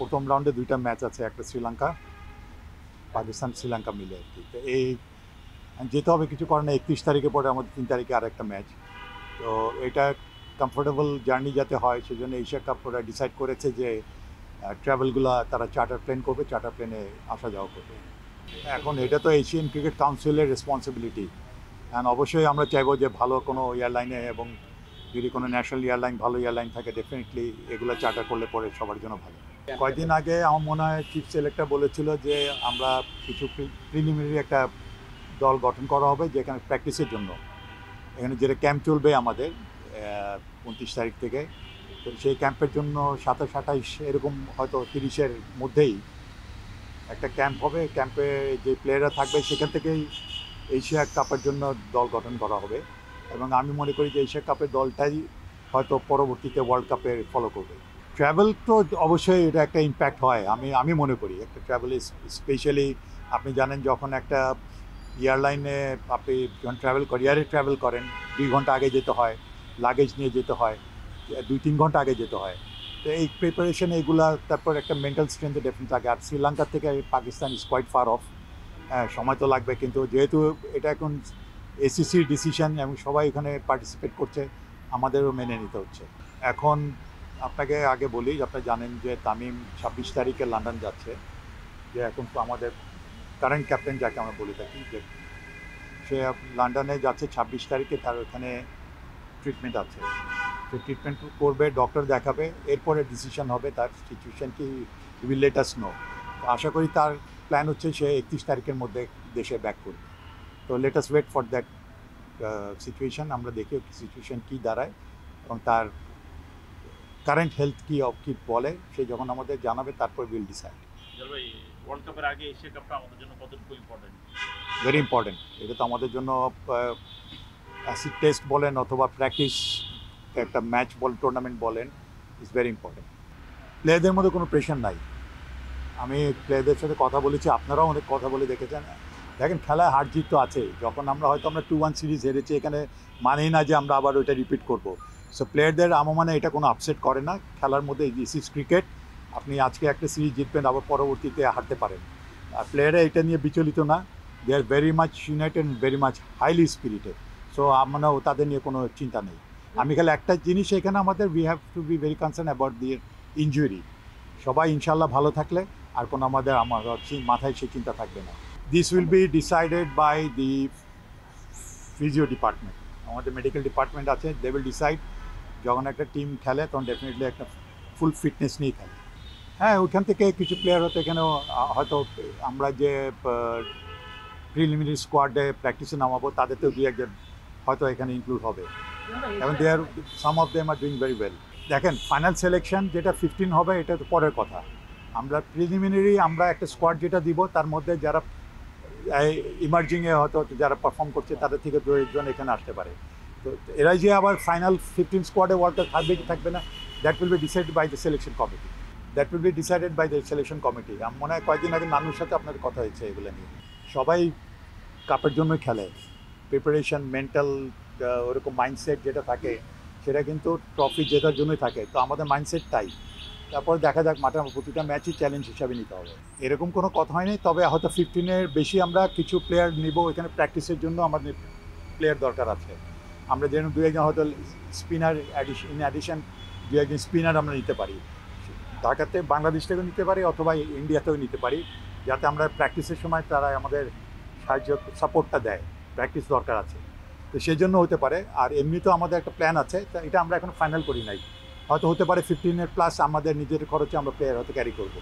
প্রথম রাউন্ডে দুইটা ম্যাচ আছে, একটা শ্রীলঙ্কা, পাকিস্তান, শ্রীলঙ্কা মিলে আর কি। এই, যেতে হবে কিছু কারণে একত্রিশ তারিখে পরে আমাদের তিন তারিখে আর একটা ম্যাচ। তো এটা কমফোর্টেবল জার্নি যাতে হয়, সেজন্য এশিয়া কাপ ওরা ডিসাইড করেছে যে ট্রাভেলগুলো তারা চার্টার প্লেন করবে চার্টার প্লেনে আসা যাওয়া করবে। এখন এটা তো এশিয়ান ক্রিকেট কাউন্সিলের রেসপন্সিবিলিটি অ্যান্ড অবশ্যই আমরা চাইব যে ভালো কোনো এয়ারলাইনে এবং যদি কোনো ন্যাশনাল এয়ারলাইন ভালো এয়ারলাইন থাকে ডেফিনেটলি এগুলো চার্টার করলে পরে সবার জন্য ভালো। কয়েকদিন আগে আমার মনে হয় চিফ সিলেক্টর বলেছিল যে আমরা কিছু প্রিলিমিনারি একটা দল গঠন করা হবে যেখানে প্র্যাকটিসের জন্য। এখানে যেটা ক্যাম্প চলবে আমাদের উনত্রিশ তারিখ থেকে। তো সেই ক্যাম্পের জন্য সাতাশ আঠাইশ এরকম হয়তো তিরিশের মধ্যেই একটা ক্যাম্প হবে। ক্যাম্পে যে প্লেয়াররা থাকবে সেখান থেকেই এশিয়া কাপের জন্য দল গঠন করা হবে। এবং আমি মনে করি যে এশিয়া কাপের দলটাই হয়তো পরবর্তীতে ওয়ার্ল্ড কাপে ফলো করবে। ট্রাভেল তো অবশ্যই এটা একটা ইম্প্যাক্ট হয়। আমি আমি মনে করি একটা ট্রাভেল স্পেশালি আপনি জানেন যখন একটা এয়ারলাইনে আপনি যখন ট্রাভেল করেন এয়ারে ট্রাভেল করেন, দুই ঘণ্টা আগে যেতে হয় লাগেজ নিয়ে যেতে হয়, দুই, তিন ঘণ্টা আগে যেতে হয়। তো এই প্রিপারেশন এইগুলা তারপর একটা মেন্টাল স্ট্রেংথ ডেফিনেট থাকে। আর শ্রীলঙ্কার থেকে Pakistan is quite far off হ্যাঁ সময় তো লাগবে কিন্তু যেহেতু এটা এখন এসিসির ডিসিশন এবং সবাই এখানে পার্টিসিপেট করছে, আমাদেরও মেনে নিতে হচ্ছে। এখন আপনাকে আগে বলি আপনি জানেন যে তামিম ছাব্বিশ তারিখে লন্ডন যাচ্ছে। যে এখন তো আমাদের কারেন্ট ক্যাপ্টেন যাকে আমরা বলে থাকি, যে সে লন্ডনে যাচ্ছে ছাব্বিশ তারিখে, তার ওখানে ট্রিটমেন্ট আছে। সে ট্রিটমেন্ট করবে ডক্টর দেখাবে, এরপরে ডিসিশন হবে তার সিচুয়েশন কি উইল লেট আস নো আশা করি তার প্ল্যান হচ্ছে সে একত্রিশ তারিখের মধ্যে দেশে ব্যাক করবে। তো let us wait for that situation আমরা দেখি সিচুয়েশন কী দাঁড়ায় এবং তার কারেন্ট হেলথ কী কী বলে সে যখন আমাদের জানাবে তারপর উইল ডিসাইড ভাই ওয়ার্ল্ড কাপের আগে এশিয়া কাপটা আমাদের জন্য কতটুকু ইম্পর্টেন্ট ভেরি ইম্পর্টেন্ট এটা তো আমাদের জন্য অ্যাসিড টেস্ট বলেন অথবা প্র্যাকটিস একটা ম্যাচ বল টুর্নামেন্ট বলেন ইজ ভেরি ইম্পর্টেন্ট প্লেয়ারদের মধ্যে কোনো প্রেশার নাই। আমি প্লেয়ারদের সাথে কথা বলেছি আপনারাও অনেক কথা বলে দেখেছেন। দেখেন খেলায় হার জিত তো আছে যখন আমরা হয়তো আমরা টু ওয়ান সিরিজ হেরেছি এখানে মানেই না যে আমরা আবার ওইটা রিপিট করব। সো প্লেয়ারদের আমার মানে এটা কোনো আপসেট করে না। খেলার মধ্যে দিস ইজ ক্রিকেট আপনি আজকে একটা সিরিজ জিতবেন, আবার পরবর্তীতে হারতে পারেন। আর প্লেয়াররা এটা নিয়ে বিচলিত না। They are very much united very much highly spirited so আমরাও তাদের নিয়ে কোনো চিন্তা নেই। আমি খালি একটা জিনিস এখানে আমাদের we have to be very concern about the injury সবাই ইনশাল্লাহ ভালো থাকলে, আর কোনো আমাদের, আমার মাথায় সে চিন্তা থাকবে না। This will be decided by the physio department আমাদের মেডিকেল ডিপার্টমেন্ট আছে দে উইল ডিসাইড যখন একটা টিম খেলে, তখন ডেফিনেটলি একটা ফুল ফিটনেস নিয়ে খেলে। হ্যাঁ ওইখান থেকে কিছু প্লেয়ার হয়তো এখানেও, হয়তো আমরা যে প্রিলিমিনারি স্কোয়াডে প্র্যাকটিসে নামাবো, তাদেরতেও দুই একজন হয়তো এখানে ইনক্লুড হবে। এবং they are some of them are doing very well দেখেন ফাইনাল সিলেকশন যেটা ফিফটিন হবে, এটা তো পরের কথা। আমরা প্রিলিমিনারি আমরা একটা স্কোয়াড যেটা দিব, তার মধ্যে যারা ইমার্জিংয়ে হয়তো যারা পারফর্ম করছে, তাদের থেকে দু একজন এখানে আসতে পারে। তো এরাই যে আবার ফাইনাল ফিফটিন স্কোয়াডে ওয়ার্ল্ড কাপ থাকবে কি থাকবে না that will be decided by the selection committee that will be decided by the selection committee আমার মনে হয় কয়েকদিন আগে নানুর সাথে আপনাদের কথা হয়েছে এগুলো নিয়ে। সবাই কাপের জন্যই খেলে। প্রিপারেশন মেন্টাল ওরকম মাইন্ডসেট যেটা থাকে, সেটা কিন্তু ট্রফি জেতার জন্যই থাকে। তো আমাদের মাইন্ডসেট তাই। তারপর দেখা যাক, মাঠে প্রতিটা ম্যাচই চ্যালেঞ্জ হিসাবে নিতে হবে। এরকম কোনো কথা হয়নি, তবে হয়তো ফিফটিনের বেশি আমরা কিছু প্লেয়ার নিব। এখানে প্র্যাকটিসের জন্য আমাদের প্লেয়ার দরকার আছে। আমরা যেন দু একজন হয়তো স্পিনার ইন অ্যাডিশন দু একজন স্পিনার আমরা নিতে পারি। ঢাকাতে বাংলাদেশ থেকেও নিতে পারি অথবা ইন্ডিয়াতেও নিতে পারি, যাতে আমরা প্র্যাকটিসের সময় তারা আমাদের সাহায্য সাপোর্টটা দেয়। প্র্যাকটিস দরকার আছে। তো সেই জন্য হতে পারে। আর এমনিতেও আমাদের একটা প্ল্যান আছে, তা এটা আমরা এখন ফাইনাল করি নাই। হয়তো হতে পারে ফিফটিনের প্লাস আমাদের নিজের খরচে আমরা প্লেয়ার হয়তো ক্যারি করব।